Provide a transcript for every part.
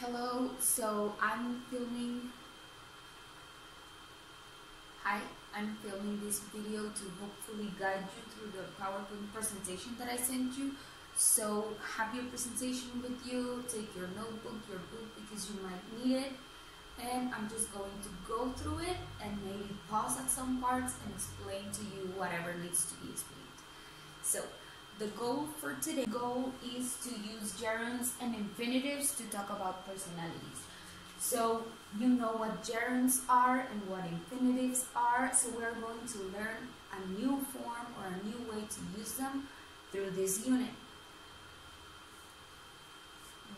Hello, so I'm filming. Hi, I'm filming this video to hopefully guide you through the PowerPoint presentation that I sent you. So have your presentation with you, take your notebook, your book because you might need it. And I'm just going to go through it and maybe pause at some parts and explain to you whatever needs to be explained. So the goal for today goal is to use gerunds and infinitives to talk about personalities. So you know what gerunds are and what infinitives are. So we're going to learn a new form or a new way to use them through this unit.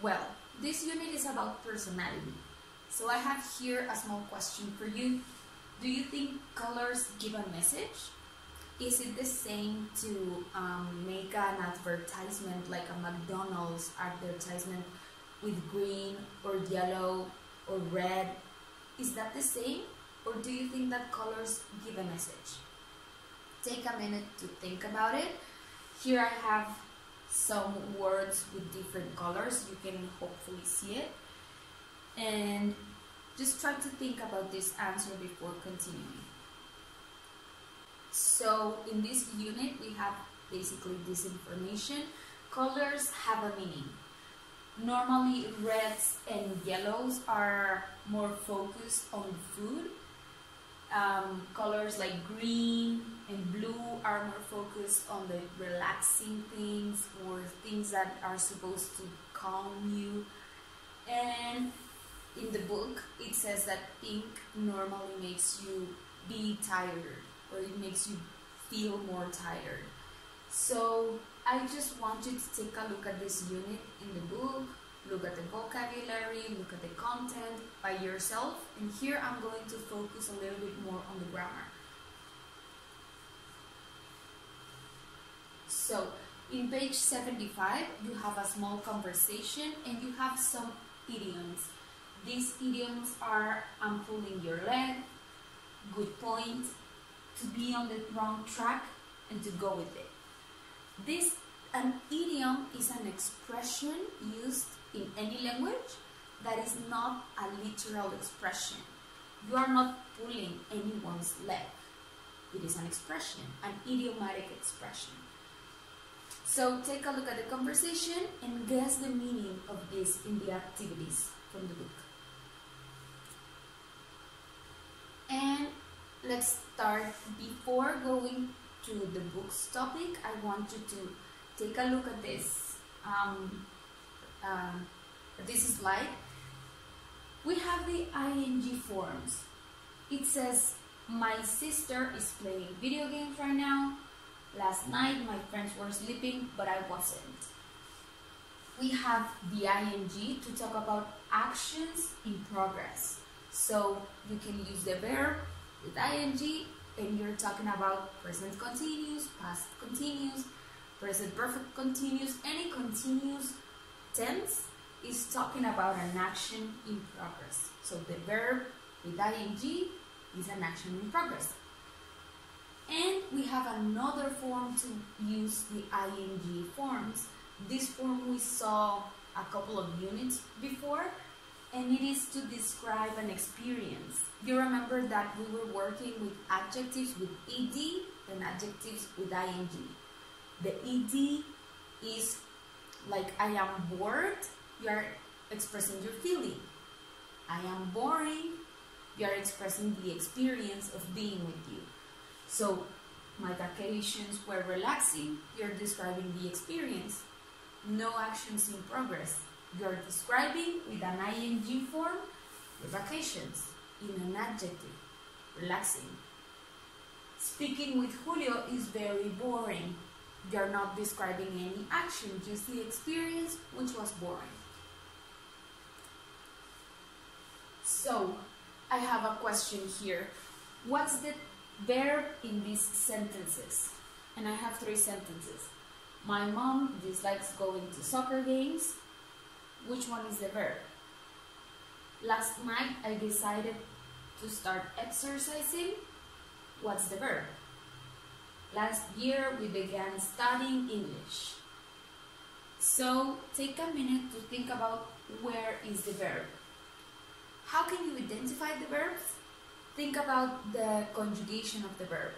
Well, this unit is about personality. So I have here a small question for you. Do you think colors give a message? Is it the same to um, make an advertisement like a McDonald's advertisement with green or yellow or red? Is that the same? Or do you think that colors give a message? Take a minute to think about it. Here I have some words with different colors. You can hopefully see it. And just try to think about this answer before continuing. So in this unit, we have basically this information. Colors have a meaning. Normally, reds and yellows are more focused on food. Um, colors like green and blue are more focused on the relaxing things or things that are supposed to calm you. And in the book, it says that pink normally makes you be tired or it makes you feel more tired. So I just want you to take a look at this unit in the book, look at the vocabulary, look at the content by yourself, and here I'm going to focus a little bit more on the grammar. So in page 75, you have a small conversation and you have some idioms. These idioms are I'm pulling your leg, good point, to be on the wrong track and to go with it. This an idiom is an expression used in any language that is not a literal expression. You are not pulling anyone's leg. It is an expression, an idiomatic expression. So take a look at the conversation and guess the meaning of this in the activities from the book. And let's start. Before going to the book's topic, I want you to take a look at this, um, uh, this slide. We have the ing forms. It says, my sister is playing video games right now. Last night my friends were sleeping, but I wasn't. We have the ing to talk about actions in progress. So you can use the verb with ing and you're talking about present continuous, past continuous, present perfect continuous, any continuous tense is talking about an action in progress. So the verb with ing is an action in progress. And we have another form to use the ing forms. This form we saw a couple of units before and it is to describe an experience. You remember that we were working with adjectives with ed and adjectives with ing. The ed is like I am bored, you are expressing your feeling. I am boring, you are expressing the experience of being with you. So my vacations were relaxing, you're describing the experience. No actions in progress, you're describing with an ing form your vacations in an adjective, relaxing. Speaking with Julio is very boring. You're not describing any action, just the experience, which was boring. So, I have a question here. What's the verb in these sentences? And I have three sentences. My mom dislikes going to soccer games. Which one is the verb? Last night I decided to start exercising. What's the verb? Last year we began studying English. So take a minute to think about where is the verb. How can you identify the verbs? Think about the conjugation of the verb.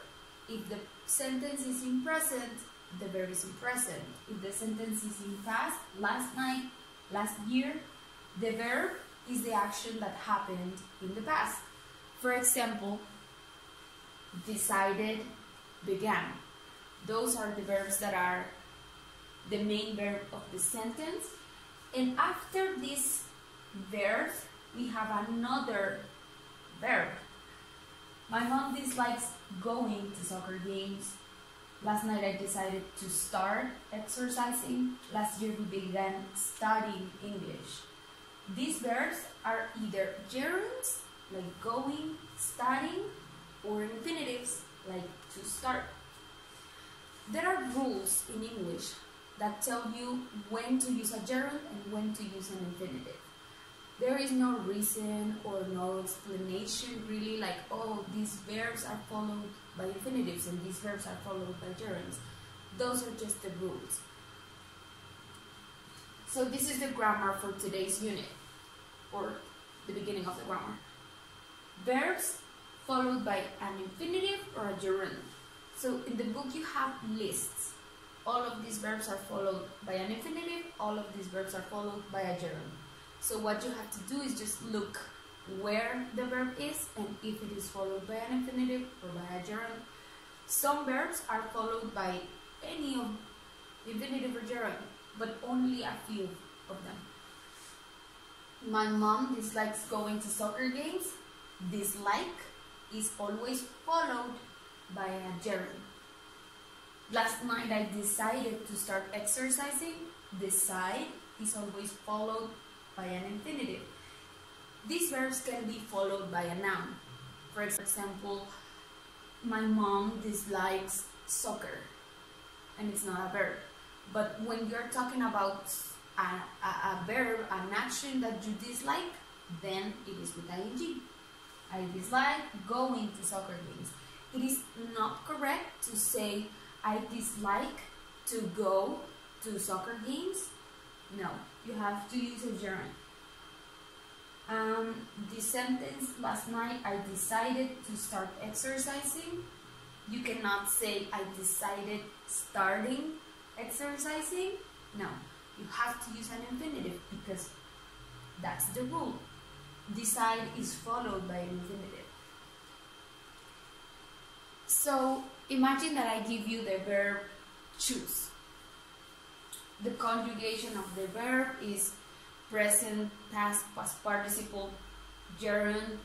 If the sentence is in present, the verb is in present. If the sentence is in past, last night, last year, the verb is the action that happened in the past. For example, decided, began. Those are the verbs that are the main verb of the sentence. And after this verb, we have another verb. My mom dislikes going to soccer games. Last night I decided to start exercising. Last year we began studying English. These verbs are either gerunds, like going, studying, or infinitives, like to start. There are rules in English that tell you when to use a gerund and when to use an infinitive. There is no reason or no explanation really like, oh, these verbs are followed by infinitives and these verbs are followed by gerunds. Those are just the rules. So this is the grammar for today's unit, or the beginning of the grammar. Verbs followed by an infinitive or a gerund. So in the book you have lists. All of these verbs are followed by an infinitive, all of these verbs are followed by a gerund. So what you have to do is just look where the verb is and if it is followed by an infinitive or by a gerund. Some verbs are followed by any of infinitive or gerund, but only a few of them. My mom dislikes going to soccer games. Dislike is always followed by a gerund. Last night I decided to start exercising. Decide is always followed by an infinitive. These verbs can be followed by a noun. For example, my mom dislikes soccer, and it's not a verb. But when you're talking about a, a, a verb, an action that you dislike, then it is with ing. I dislike going to soccer games. It is not correct to say I dislike to go to soccer games. No, you have to use a gerund. Um, the sentence last night I decided to start exercising. You cannot say I decided starting exercising. No, you have to use an infinitive because that's the rule. Decide is followed by an infinitive. So imagine that I give you the verb choose. The conjugation of the verb is present, past, past participle, gerund.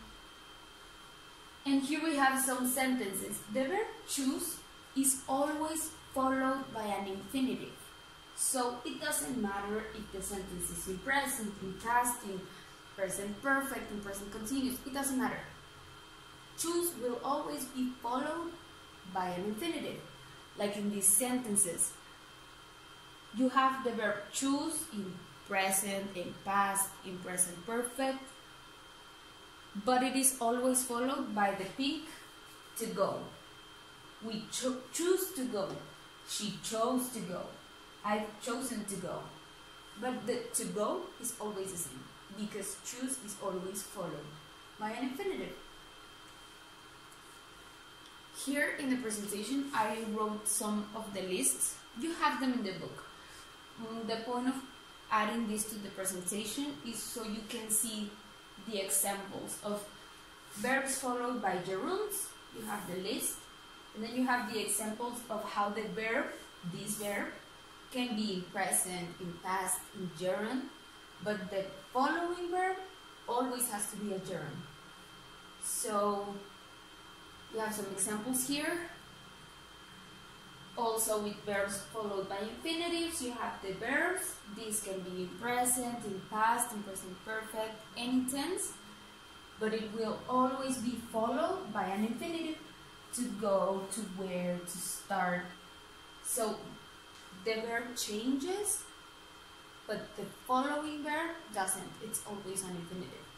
And here we have some sentences. The verb choose is always followed by an infinitive. So it doesn't matter if the sentence is in present, in past, in present perfect, in present continuous. It doesn't matter. Choose will always be followed by an infinitive. Like in these sentences, you have the verb choose in present, in past, in present perfect, but it is always followed by the pink to go. We cho choose to go. She chose to go. I've chosen to go. But the to go is always the same because choose is always followed by an infinitive. Here in the presentation, I wrote some of the lists. You have them in the book. Mm, the point of adding this to the presentation is so you can see the examples of verbs followed by gerunds. You have the list. And then you have the examples of how the verb, this verb, can be in present, in past, in gerund. But the following verb always has to be a gerund. So we have some examples here. Also with verbs followed by infinitives, you have the verbs. These can be in present, in past, in present perfect, any tense. But it will always be followed by an infinitive to go, to wear, to start. So the verb changes, but the following verb doesn't. It's always an infinitive.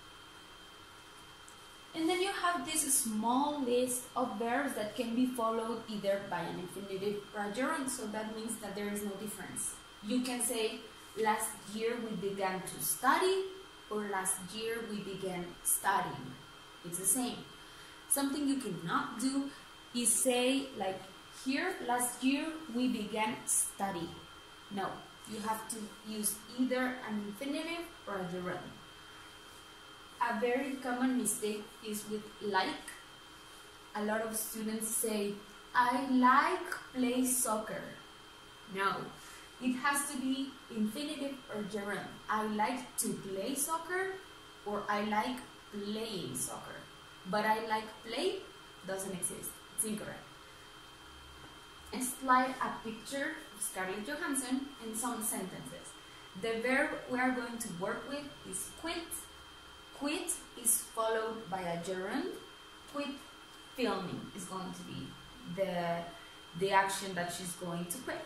And then you have this small list of verbs that can be followed either by an infinitive or a gerund, so that means that there is no difference. You can say, last year we began to study or last year we began studying. It's the same. Something you cannot do is say like here last year we began study. No, you have to use either an infinitive or a gerund. A very common mistake is with like. A lot of students say, I like play soccer. No, it has to be infinitive or gerund. I like to play soccer or I like playing soccer. But I like play doesn't exist. It's incorrect. Next slide a picture of Scarlett Johansson in some sentences. The verb we are going to work with is quit. Quit is followed by a gerund. Quit filming is going to be the, the action that she's going to quit.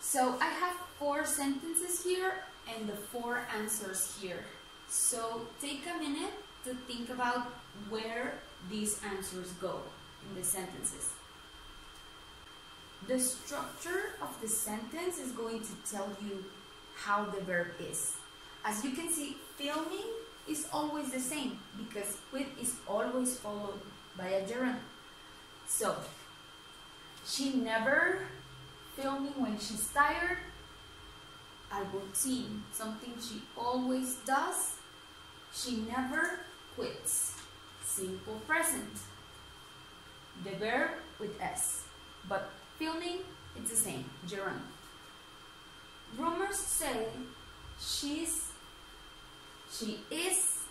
So I have four sentences here and the four answers here. So take a minute to think about where these answers go in the sentences. The structure of the sentence is going to tell you how the verb is. As you can see, filming is always the same because quit is always followed by a gerund. So, she never filming when she's tired, a routine, something she always does. She never quits. Simple present. The verb with S. But filming, it's the same, gerund. Rumors say she's, she is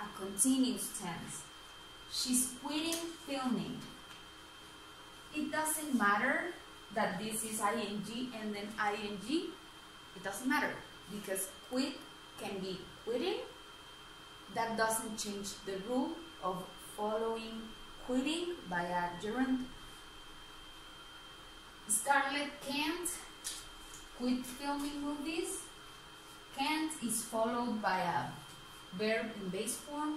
a continuous tense. She's quitting filming. It doesn't matter that this is ing and then ing, it doesn't matter because quit can be quitting. That doesn't change the rule of following quitting by a gerund. Scarlett can't quit filming movies. Can't is followed by a verb in base form.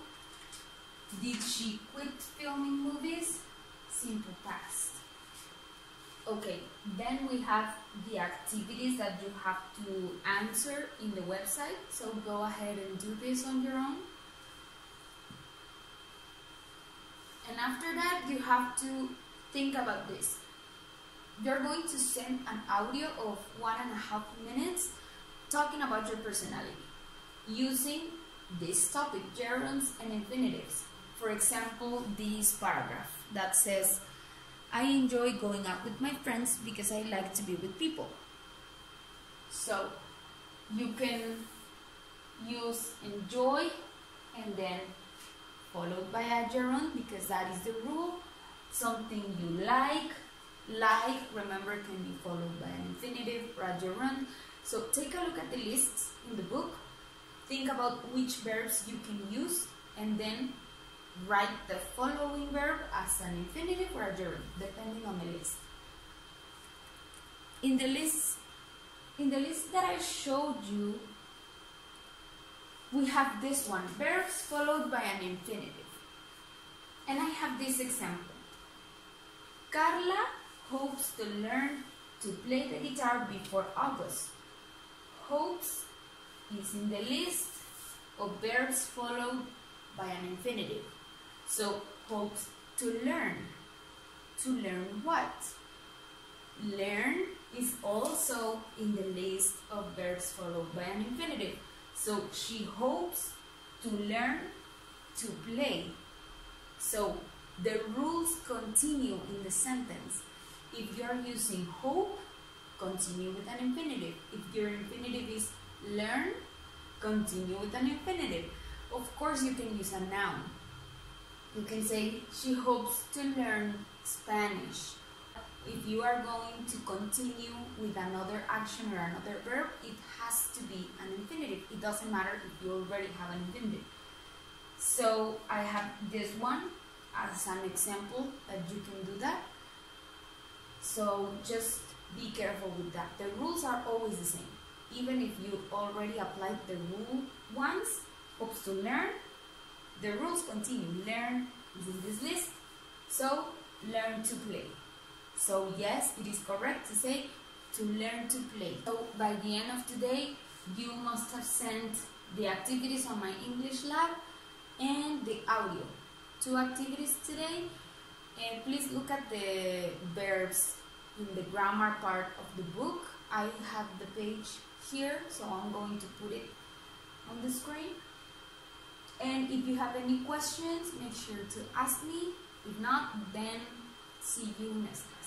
Did she quit filming movies? Simple past. Okay, then we have the activities that you have to answer in the website. So go ahead and do this on your own. And after that, you have to think about this. You're going to send an audio of one and a half minutes talking about your personality using this topic, gerunds and infinitives. For example, this paragraph that says, I enjoy going out with my friends because I like to be with people. So you can use enjoy and then followed by a gerund because that is the rule. Something you like, like, remember can be followed by an infinitive or a gerund. So take a look at the lists in the book. Think about which verbs you can use and then write the following verb as an infinitive or a gerund, depending on the list. In the list, in the list that I showed you, we have this one, verbs followed by an infinitive. And I have this example. Carla hopes to learn to play the guitar before August. Hopes is in the list of verbs followed by an infinitive. So hopes to learn. To learn what? Learn is also in the list of verbs followed by an infinitive. So she hopes to learn to play. So the rules continue in the sentence. If you are using hope, continue with an infinitive. If your infinitive is learn, continue with an infinitive. Of course, you can use a noun. You can say, she hopes to learn Spanish. If you are going to continue with another action or another verb, it has to be an infinitive. It doesn't matter if you already have an infinitive. So I have this one as an example that you can do that. So just be careful with that. The rules are always the same. Even if you already applied the rule once, hopes to learn, the rules continue. Learn is in this list. So learn to play. So yes, it is correct to say to learn to play. So by the end of today, you must have sent the activities on my English lab and the audio. Two activities today. And please look at the verbs in the grammar part of the book. I have the page here, so I'm going to put it on the screen. And if you have any questions, make sure to ask me. If not, then see you next time.